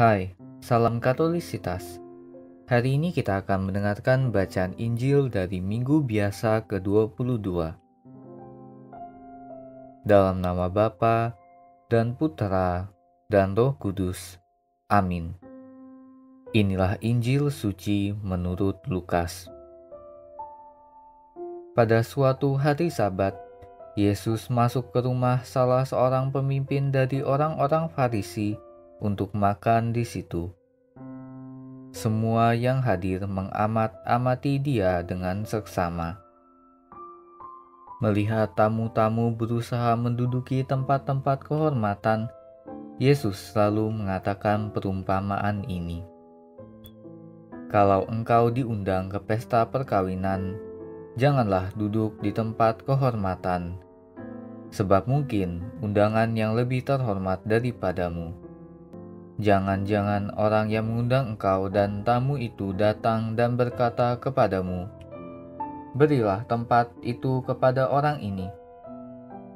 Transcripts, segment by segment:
Hai, salam katolisitas. Hari ini kita akan mendengarkan bacaan Injil dari Minggu Biasa ke-22. Dalam nama Bapa dan Putra dan Roh Kudus. Amin. Inilah Injil suci menurut Lukas. Pada suatu hari Sabat, Yesus masuk ke rumah salah seorang pemimpin dari orang-orang Farisi untuk makan di situ. Semua yang hadir mengamat-amati dia dengan seksama. Melihat tamu-tamu berusaha menduduki tempat-tempat kehormatan, Yesus selalu mengatakan perumpamaan ini. Kalau engkau diundang ke pesta perkawinan, janganlah duduk di tempat kehormatan, sebab mungkin undangan yang lebih terhormat daripadamu Jangan-jangan orang yang mengundang engkau dan tamu itu datang dan berkata kepadamu, "Berilah tempat itu kepada orang ini."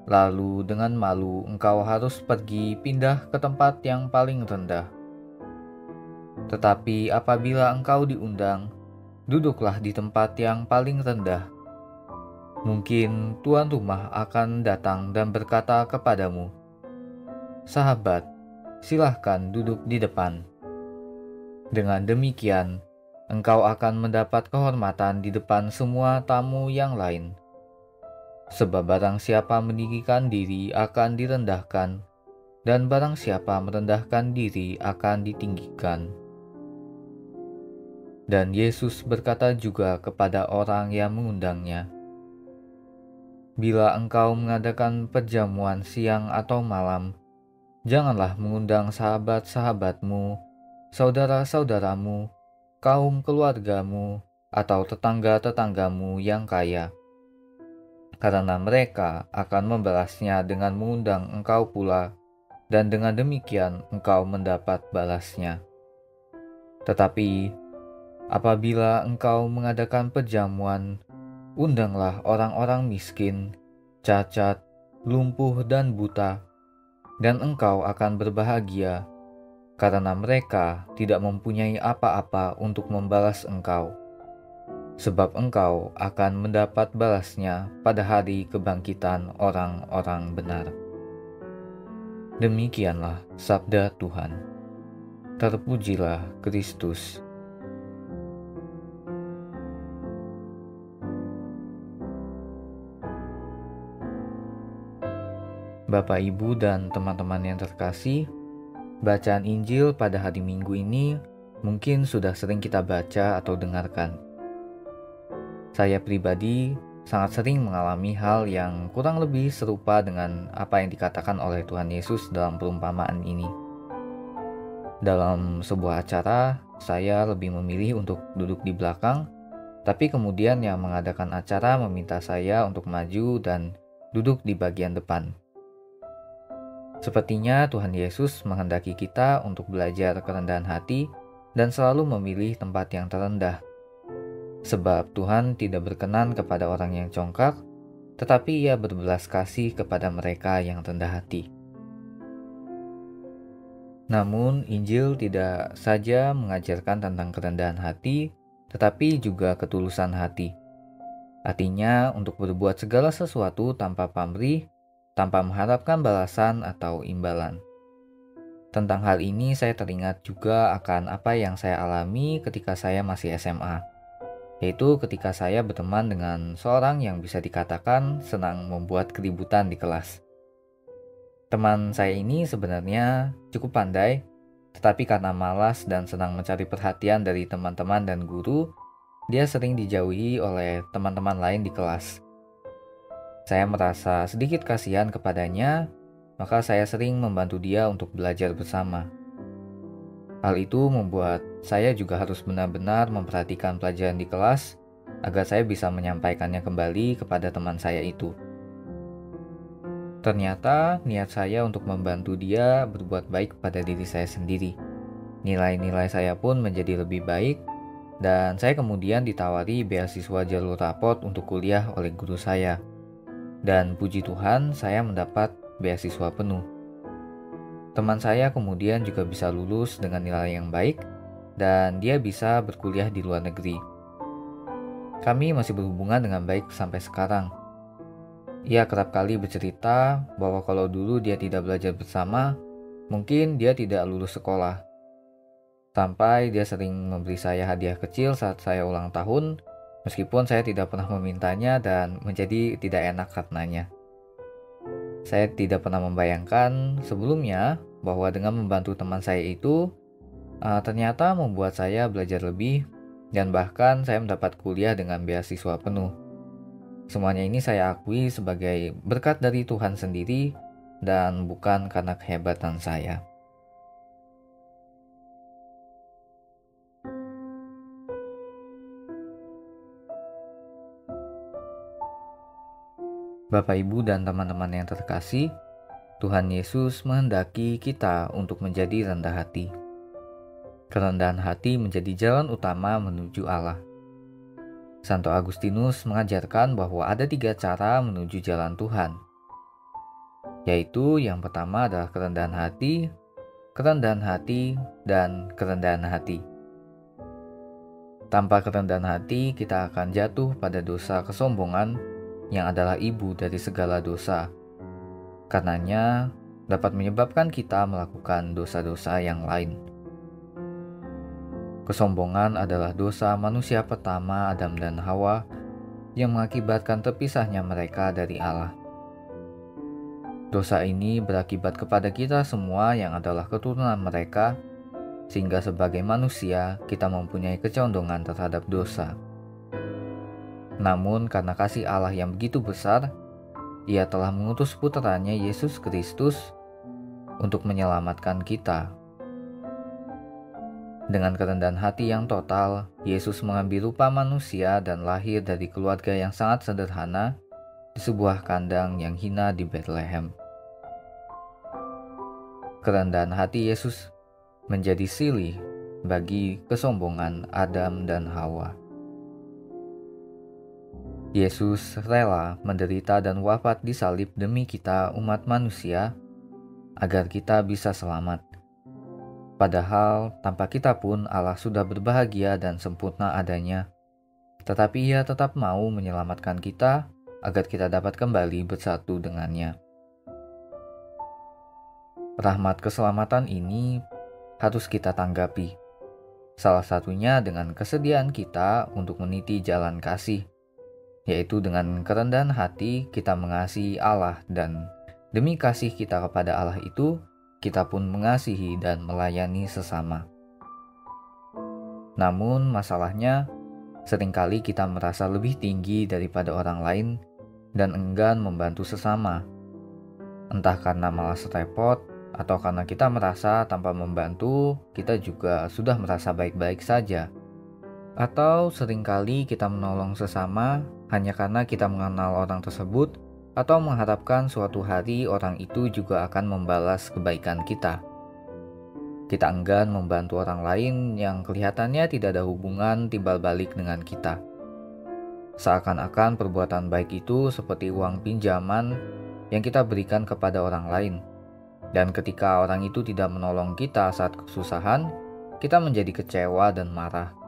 Lalu, dengan malu, engkau harus pergi pindah ke tempat yang paling rendah. Tetapi apabila engkau diundang, duduklah di tempat yang paling rendah. Mungkin tuan rumah akan datang dan berkata kepadamu, "Sahabat, silahkan duduk di depan. Dengan demikian, engkau akan mendapat kehormatan di depan semua tamu yang lain. Sebab barang siapa meninggikan diri akan direndahkan, dan barang siapa merendahkan diri akan ditinggikan. Dan Yesus berkata juga kepada orang yang mengundangnya, "Bila engkau mengadakan perjamuan siang atau malam, Janganlah mengundang sahabat-sahabatmu, saudara-saudaramu, kaum keluargamu, atau tetangga-tetanggamu yang kaya, karena mereka akan membalasnya dengan mengundang engkau pula, dan dengan demikian engkau mendapat balasnya. Tetapi apabila engkau mengadakan perjamuan, undanglah orang-orang miskin, cacat, lumpuh, dan buta dan engkau akan berbahagia karena mereka tidak mempunyai apa-apa untuk membalas engkau, sebab engkau akan mendapat balasnya pada hari kebangkitan orang-orang benar. Demikianlah sabda Tuhan. Terpujilah Kristus. Bapak, Ibu, dan teman-teman yang terkasih, bacaan Injil pada hari Minggu ini mungkin sudah sering kita baca atau dengarkan. Saya pribadi sangat sering mengalami hal yang kurang lebih serupa dengan apa yang dikatakan oleh Tuhan Yesus dalam perumpamaan ini. Dalam sebuah acara, saya lebih memilih untuk duduk di belakang, tapi kemudian yang mengadakan acara meminta saya untuk maju dan duduk di bagian depan. Sepertinya Tuhan Yesus menghendaki kita untuk belajar kerendahan hati dan selalu memilih tempat yang terendah. Sebab Tuhan tidak berkenan kepada orang yang congkak, tetapi ia berbelas kasih kepada mereka yang rendah hati. Namun, Injil tidak saja mengajarkan tentang kerendahan hati, tetapi juga ketulusan hati. Artinya, untuk berbuat segala sesuatu tanpa pamrih tanpa mengharapkan balasan atau imbalan. Tentang hal ini saya teringat juga akan apa yang saya alami ketika saya masih SMA, yaitu ketika saya berteman dengan seorang yang bisa dikatakan senang membuat keributan di kelas. Teman saya ini sebenarnya cukup pandai, tetapi karena malas dan senang mencari perhatian dari teman-teman dan guru, dia sering dijauhi oleh teman-teman lain di kelas. Saya merasa sedikit kasihan kepadanya, maka saya sering membantu dia untuk belajar bersama. Hal itu membuat saya juga harus benar-benar memperhatikan pelajaran di kelas agar saya bisa menyampaikannya kembali kepada teman saya itu. Ternyata niat saya untuk membantu dia berbuat baik pada diri saya sendiri. Nilai-nilai saya pun menjadi lebih baik dan saya kemudian ditawari beasiswa jalur rapot untuk kuliah oleh guru saya. Dan puji Tuhan, saya mendapat beasiswa penuh. Teman saya kemudian juga bisa lulus dengan nilai yang baik dan dia bisa berkuliah di luar negeri. Kami masih berhubungan dengan baik sampai sekarang. Ia kerap kali bercerita bahwa kalau dulu dia tidak belajar bersama, mungkin dia tidak lulus sekolah. Sampai dia sering memberi saya hadiah kecil saat saya ulang tahun, meskipun saya tidak pernah memintanya dan menjadi tidak enak karenanya. Saya tidak pernah membayangkan sebelumnya bahwa dengan membantu teman saya itu, uh, ternyata membuat saya belajar lebih dan bahkan saya mendapat kuliah dengan beasiswa penuh. Semuanya ini saya akui sebagai berkat dari Tuhan sendiri dan bukan karena kehebatan saya. Bapak, Ibu, dan teman-teman yang terkasih, Tuhan Yesus menghendaki kita untuk menjadi rendah hati. Kerendahan hati menjadi jalan utama menuju Allah. Santo Agustinus mengajarkan bahwa ada tiga cara menuju jalan Tuhan, yaitu yang pertama adalah kerendahan hati, kerendahan hati, dan kerendahan hati. Tanpa kerendahan hati, kita akan jatuh pada dosa kesombongan yang adalah ibu dari segala dosa. Karenanya, dapat menyebabkan kita melakukan dosa-dosa yang lain. Kesombongan adalah dosa manusia pertama Adam dan Hawa yang mengakibatkan terpisahnya mereka dari Allah. Dosa ini berakibat kepada kita semua yang adalah keturunan mereka, sehingga sebagai manusia kita mempunyai kecondongan terhadap dosa. Namun karena kasih Allah yang begitu besar, ia telah mengutus putranya Yesus Kristus untuk menyelamatkan kita dengan kerendahan hati yang total, Yesus mengambil rupa manusia dan lahir dari keluarga yang sangat sederhana di sebuah kandang yang hina di Bethlehem. Kerendahan hati Yesus menjadi silih bagi kesombongan Adam dan Hawa. Yesus rela menderita dan wafat di salib demi kita umat manusia agar kita bisa selamat Padahal tanpa kita pun Allah sudah berbahagia dan sempurna adanya. Tetapi ia tetap mau menyelamatkan kita agar kita dapat kembali bersatu dengannya. Rahmat keselamatan ini harus kita tanggapi. Salah satunya dengan kesediaan kita untuk meniti jalan kasih, yaitu dengan kerendahan hati kita mengasihi Allah dan demi kasih kita kepada Allah itu kita pun mengasihi dan melayani sesama. Namun, masalahnya sering kali kita merasa lebih tinggi daripada orang lain dan enggan membantu sesama, entah karena malas repot atau karena kita merasa tanpa membantu kita juga sudah merasa baik-baik saja. Atau sering kali kita menolong sesama hanya karena kita mengenal orang tersebut atau mengharapkan suatu hari orang itu juga akan membalas kebaikan kita. Kita enggan membantu orang lain yang kelihatannya tidak ada hubungan timbal balik dengan kita. Seakan-akan perbuatan baik itu seperti uang pinjaman yang kita berikan kepada orang lain. Dan ketika orang itu tidak menolong kita saat kesusahan, kita menjadi kecewa dan marah.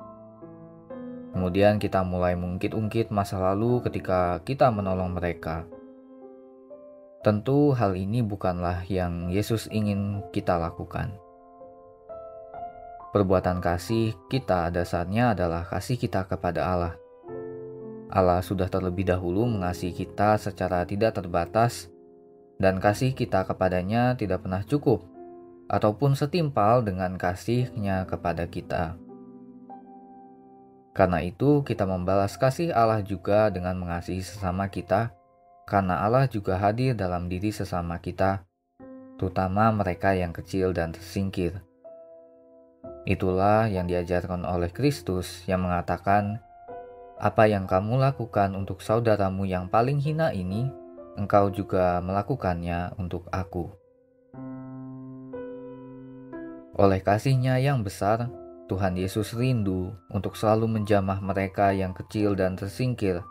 Kemudian kita mulai mengungkit-ungkit masa lalu ketika kita menolong mereka. Tentu hal ini bukanlah yang Yesus ingin kita lakukan. Perbuatan kasih kita dasarnya adalah kasih kita kepada Allah. Allah sudah terlebih dahulu mengasihi kita secara tidak terbatas dan kasih kita kepadanya tidak pernah cukup ataupun setimpal dengan kasihnya kepada kita. Karena itu kita membalas kasih Allah juga dengan mengasihi sesama kita karena Allah juga hadir dalam diri sesama kita, terutama mereka yang kecil dan tersingkir. Itulah yang diajarkan oleh Kristus yang mengatakan, "Apa yang kamu lakukan untuk saudaramu yang paling hina ini, engkau juga melakukannya untuk Aku." Oleh kasihnya yang besar, Tuhan Yesus rindu untuk selalu menjamah mereka yang kecil dan tersingkir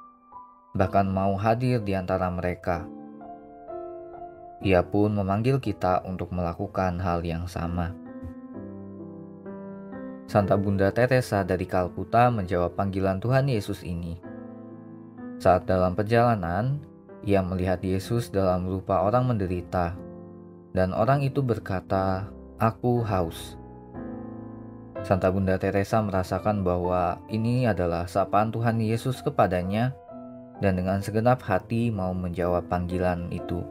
bahkan mau hadir di antara mereka. Ia pun memanggil kita untuk melakukan hal yang sama. Santa Bunda Teresa dari Kalkuta menjawab panggilan Tuhan Yesus ini. Saat dalam perjalanan, ia melihat Yesus dalam rupa orang menderita, dan orang itu berkata, "Aku haus." Santa Bunda Teresa merasakan bahwa ini adalah sapaan Tuhan Yesus kepadanya, dan dengan segenap hati mau menjawab panggilan itu.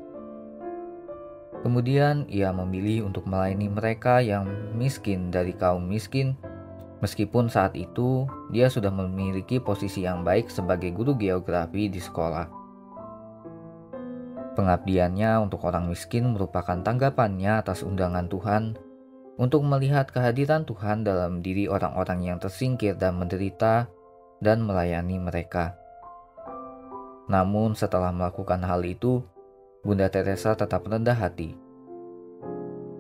Kemudian ia memilih untuk melayani mereka yang miskin dari kaum miskin, meskipun saat itu dia sudah memiliki posisi yang baik sebagai guru geografi di sekolah. Pengabdiannya untuk orang miskin merupakan tanggapannya atas undangan Tuhan untuk melihat kehadiran Tuhan dalam diri orang-orang yang tersingkir dan menderita dan melayani mereka. Namun, setelah melakukan hal itu, Bunda Teresa tetap rendah hati.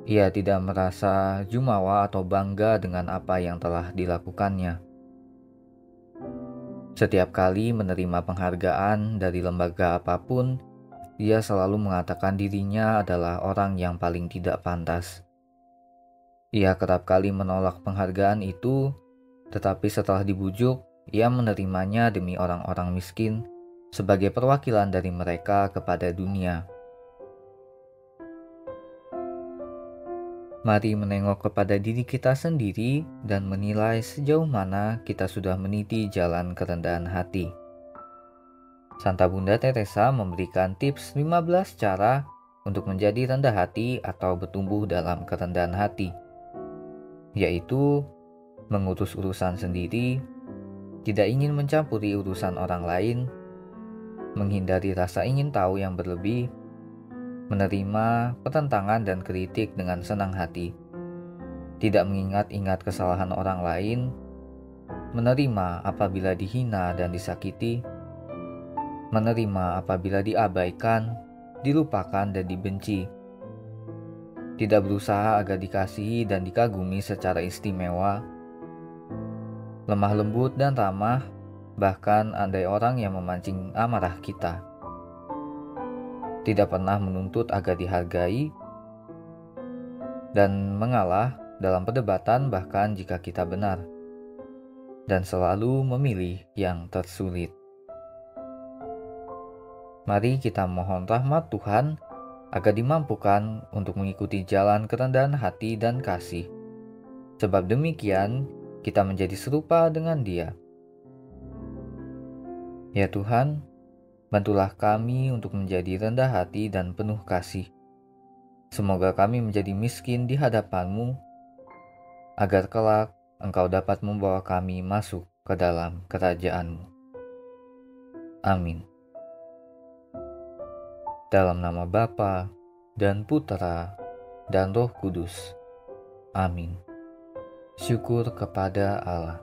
Ia tidak merasa jumawa atau bangga dengan apa yang telah dilakukannya. Setiap kali menerima penghargaan dari lembaga apa pun, ia selalu mengatakan dirinya adalah orang yang paling tidak pantas. Ia kerap kali menolak penghargaan itu, tetapi setelah dibujuk, ia menerimanya demi orang-orang miskin sebagai perwakilan dari mereka kepada dunia. Mari menengok kepada diri kita sendiri dan menilai sejauh mana kita sudah meniti jalan kerendahan hati. Santa Bunda Teresa memberikan tips 15 cara untuk menjadi rendah hati atau bertumbuh dalam kerendahan hati, yaitu mengurus urusan sendiri, tidak ingin mencampuri urusan orang lain, menghindari rasa ingin tahu yang berlebih, menerima pertentangan dan kritik dengan senang hati, tidak mengingat-ingat kesalahan orang lain, menerima apabila dihina dan disakiti, menerima apabila diabaikan, dilupakan, dan dibenci, tidak berusaha agar dikasihi dan dikagumi secara istimewa, lemah lembut dan ramah, bahkan andai orang yang memancing amarah kita. Tidak pernah menuntut agar dihargai, dan mengalah dalam perdebatan, bahkan jika kita benar, dan selalu memilih yang tersulit. Mari kita mohon rahmat Tuhan agar dimampukan untuk mengikuti jalan kerendahan hati dan kasih, sebab demikian kita menjadi serupa dengan Dia. Ya Tuhan, Bantulah kami untuk menjadi rendah hati dan penuh kasih. Semoga kami menjadi miskin di hadapanmu, agar kelak engkau dapat membawa kami masuk ke dalam kerajaanmu. Amin. Dalam nama Bapa dan Putra dan Roh Kudus. Amin. Syukur kepada Allah.